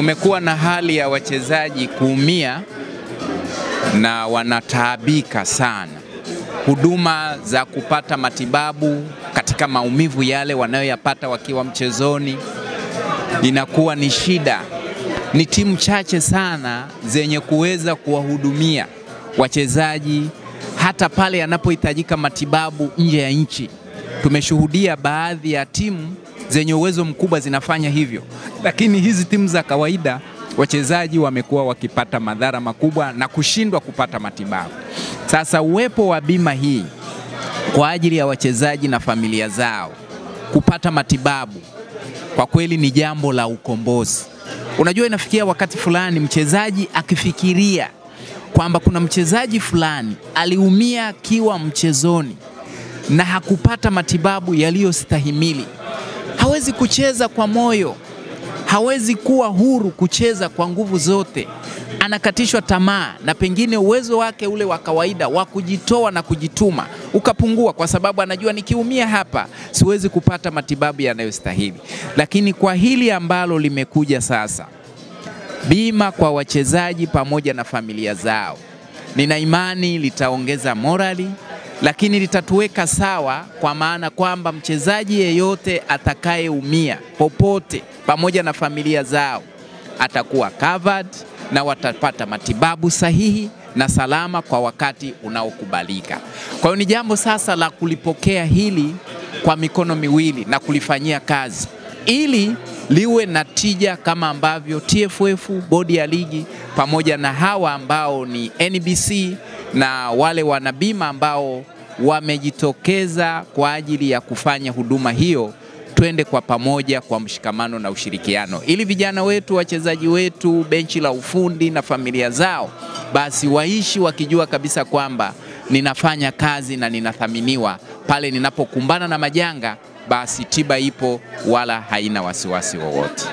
Kumekuwa na hali ya wachezaji kuumia na wanataabika sana. Huduma za kupata matibabu katika maumivu yale wanayoyapata wakiwa mchezoni inakuwa ni shida. Ni timu chache sana zenye kuweza kuwahudumia wachezaji hata pale yanapohitajika matibabu nje ya nchi. Tumeshuhudia baadhi ya timu zenye uwezo mkubwa zinafanya hivyo, lakini hizi timu za kawaida wachezaji wamekuwa wakipata madhara makubwa na kushindwa kupata matibabu. Sasa uwepo wa bima hii kwa ajili ya wachezaji na familia zao kupata matibabu kwa kweli ni jambo la ukombozi. Unajua, inafikia wakati fulani mchezaji akifikiria kwamba kuna mchezaji fulani aliumia akiwa mchezoni na hakupata matibabu yaliyostahimili, hawezi kucheza kwa moyo, hawezi kuwa huru kucheza kwa nguvu zote, anakatishwa tamaa na pengine uwezo wake ule wa kawaida wa kujitoa na kujituma ukapungua, kwa sababu anajua nikiumia hapa siwezi kupata matibabu yanayostahili. Lakini kwa hili ambalo limekuja sasa, bima kwa wachezaji pamoja na familia zao, nina imani litaongeza morali, lakini litatuweka sawa, kwa maana kwamba mchezaji yeyote atakayeumia popote pamoja na familia zao atakuwa covered na watapata matibabu sahihi na salama kwa wakati unaokubalika. Kwa hiyo ni jambo sasa la kulipokea hili kwa mikono miwili na kulifanyia kazi ili liwe na tija kama ambavyo TFF, bodi ya ligi pamoja na hawa ambao ni NBC na wale wanabima ambao wamejitokeza kwa ajili ya kufanya huduma hiyo twende kwa pamoja kwa mshikamano na ushirikiano, ili vijana wetu, wachezaji wetu, benchi la ufundi na familia zao, basi waishi wakijua kabisa kwamba ninafanya kazi na ninathaminiwa pale ninapokumbana na majanga, basi tiba ipo wala haina wasiwasi wowote.